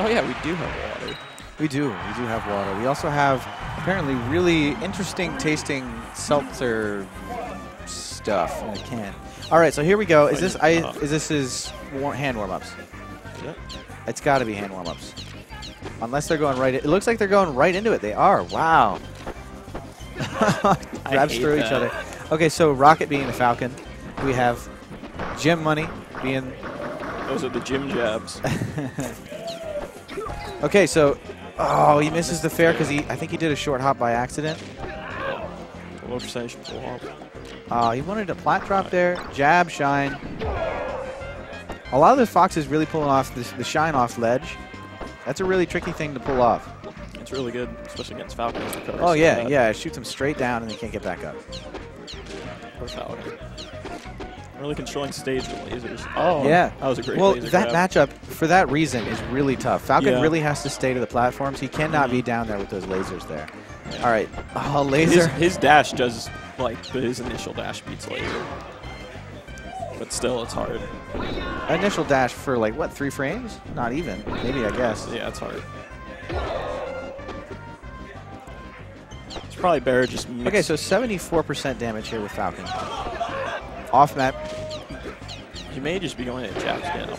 Oh yeah, we do have water. We do. We do have water. We also have apparently really interesting tasting seltzer stuff in a can. All right, so here we go. Is this I? Oh. Is this his war, hand warm ups? Is it? It's got to be hand warm ups. Unless they're going right. It looks like they're going right into it. They are. Wow. Grabs through each other. Okay, so Rocket being the Falcon. We have Jim Money being. Those are the Jim jabs. Okay, so. Oh, he misses the fair because he. I think he did a short hop by accident. Low percentage pull off. Uh, he wanted a plat drop there. Jab, shine. A lot of the foxes really pulling off this, the shine off ledge. That's a really tricky thing to pull off. It's really good, especially against Falcons. Oh yeah, yeah. It shoots them straight down and they can't get back up. Poor Falcon. Really controlling stage with lasers. Oh, yeah, that was a great Well, laser that grab. matchup for that reason is really tough. Falcon Yeah. really has to stay to the platforms. He cannot mm-hmm. be down there with those lasers there. Yeah. All right. Oh, His, laser. his dash does like his initial dash beats laser, but still it's hard. Initial dash for like what? Three frames? Not even. Maybe I guess. Yeah, it's hard. It's probably better just mix. Okay, so 74% damage here with Falcon. Off map. he may just be going to again. up.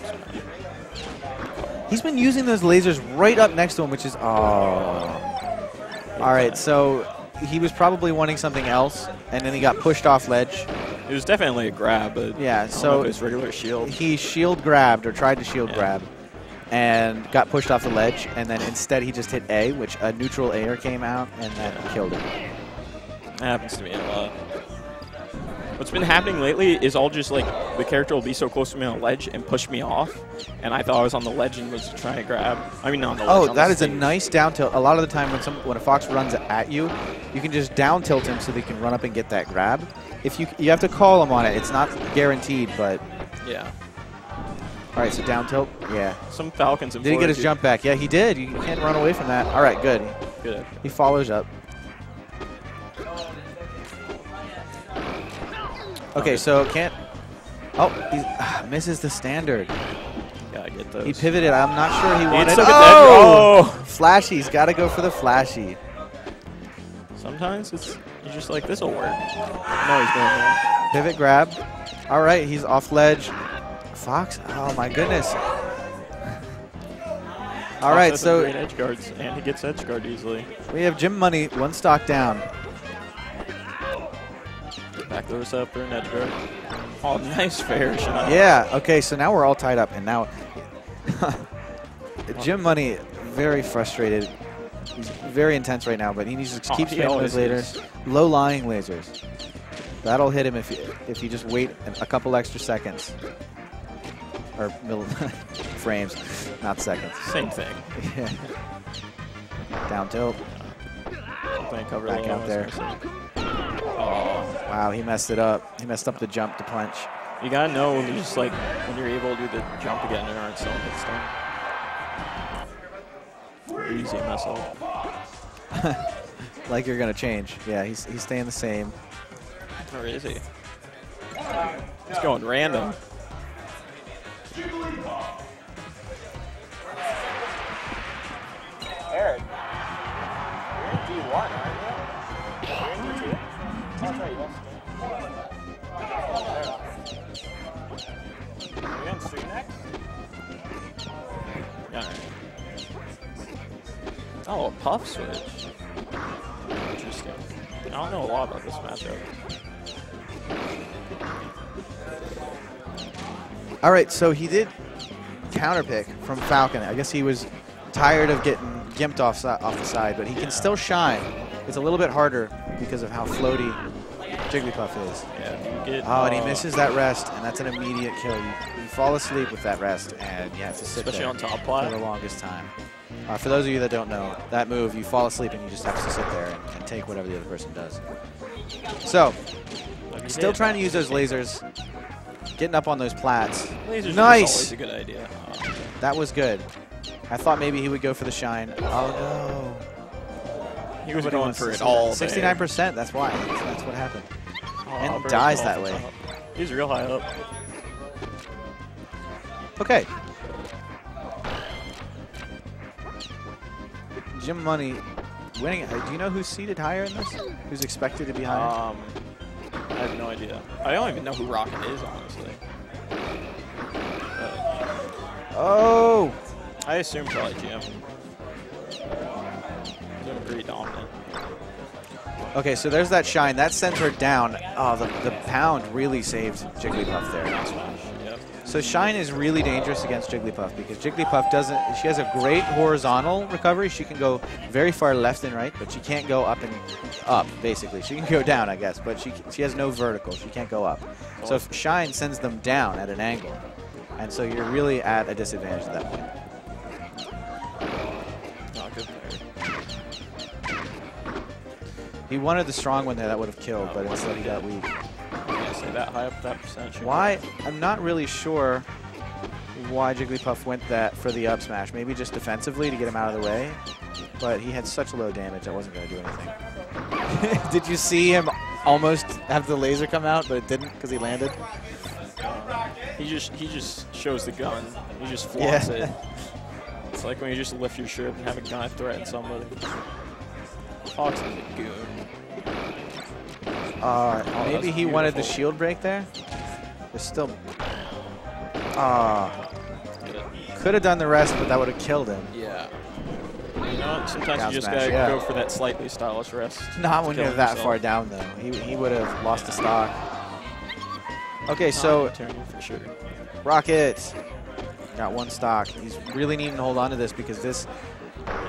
He's been using those lasers right up next to him, which is oh. All right, so he was probably wanting something else, and then he got pushed off ledge. It was definitely a grab, but Yeah, so it's regular shield. he shield grabbed or tried to shield Yeah. grab, and got pushed off the ledge, and then instead he just hit A, which a neutral air came out, and that Yeah. killed him. That happens to me a lot. What's been happening lately is all just like the character will be so close to me on a ledge and push me off, and I thought I was on the ledge and was trying to grab. I mean, not on the ledge. Oh, that is a nice down tilt. A lot of the time when some when a fox runs at you, you can just down tilt him so they can run up and get that grab. If you you have to call him on it, it's not guaranteed, but Yeah. all right. So down tilt, yeah. Some Falcons. Did he get his Florida jump back? Yeah, he did. You can't run away from that. All right, good. Good. He follows up. Okay, so can't. Oh, he ah, misses the standard. Gotta get those. He pivoted. I'm not sure he wanted. took a dead- Oh! oh! Flashy's got to go for the flashy. Sometimes it's you're just like this will work. No, he's going there. Pivot grab. All right, he's off ledge. Fox. Oh my goodness. All right, Fox so great edge guards, and he gets edge guard easily. we have Jim Money one stock down. Back throws up for an edge. Oh, nice fair shot. Yeah. Okay, so now we're all tied up, and now Jim Money very frustrated. He's very intense right now, but he needs to Oh, keep he spamming those lasers. Low lying lasers. That'll hit him if you, if you just wait a couple extra seconds or mil- frames, not seconds. Same thing. Yeah. Down tilt. Playing cover Back out I was there. Gonna say. Wow, he messed it up. He messed up the jump to punch. you gotta know when you're just like when you're able to do the jump again and aren't still hits done. Easy mess up. Like you're gonna change. Yeah, he's he's staying the same. Or is he? He's going random. Eric, you're in D1, aren't you? You're in D2? Oh, that's right, Oh, a puff switch. Interesting. I don't know a lot about this matchup. All right, so he did counter pick from Falcon. I guess he was tired of getting gimped off off the side, but he can still shine. It's a little bit harder because of how floaty Jigglypuff is. Yeah, get. Oh, and he uh, misses that rest, and that's an immediate kill. You, you fall asleep with that rest, and you have to sit Especially there on top for the longest time. Uh, for those of you that don't know, that move, you fall asleep and you just have to sit there and, and take whatever the other person does. So, still trying to use those lasers, getting up on those plats. Lasers Nice. A good idea. That was good. I thought maybe he would go for the shine. Oh no. he was Nobody going for it all. 69%, that's why. That's, that's what happened. Oh, and dies that way. He's real high up. Okay. Jim Money winning. uh, Do you know who's seated higher in this? Who's expected to be higher? Um, I have no idea. I don't even know who Rocket is, honestly. But oh! I assume probably Jim. Doing pretty dominant. Okay, so there's that shine. That sends her down. Oh, the, the pound really saved Jigglypuff there. Down smash. Yep. So Shine is really dangerous against Jigglypuff because Jigglypuff doesn't. She has a great horizontal recovery. She can go very far left and right, but she can't go up and up. Basically, she can go down, I guess, but she she has no vertical. She can't go up. So if Shine sends them down at an angle, and so you're really at a disadvantage at that point. Not good player. He wanted the strong one there that would have killed, but instead he got weak. That high up that percentage. Why? I'm not really sure why Jigglypuff went that for the up smash. Maybe just defensively to get him out of the way. But he had such low damage, I wasn't going to do anything. Did you see him almost have the laser come out, but it didn't because he landed? He just he just shows the gun. He just flaunts Yeah. it. It's like when you just lift your shirt and have a gun threaten somebody. Fox is a goon. Uh, Oh, maybe that's he wanted the shield break there. There's still. Ah, Yeah. could have done the rest, but that would have killed him. yeah. You know, sometimes Down you just smash, gotta yeah. go for that slightly stylish rest. Not when you're that himself. far down, though. He, he would have lost the stock. Okay, so for sure. Rocket got one stock. He's really needing to hold on to this because this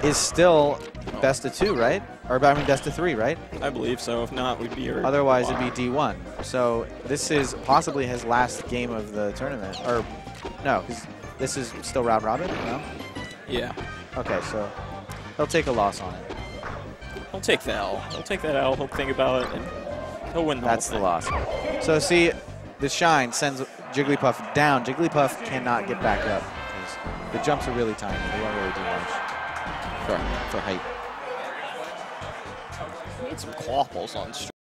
is still best of two, right? Or I mean, best of three, right? I believe so. If not, we'd be. Otherwise, it'd be D1. So this is possibly his last game of the tournament. Or no, because this is still round robin. No. Yeah. Okay, so he'll take a loss on it. He'll take the L. He'll take that L. He'll think about it, and he'll win the That's the loss. So see, the shine sends Jigglypuff down. Jigglypuff cannot get back up because the jumps are really tiny. They won't really do much for, for height. He some quaffles on stream.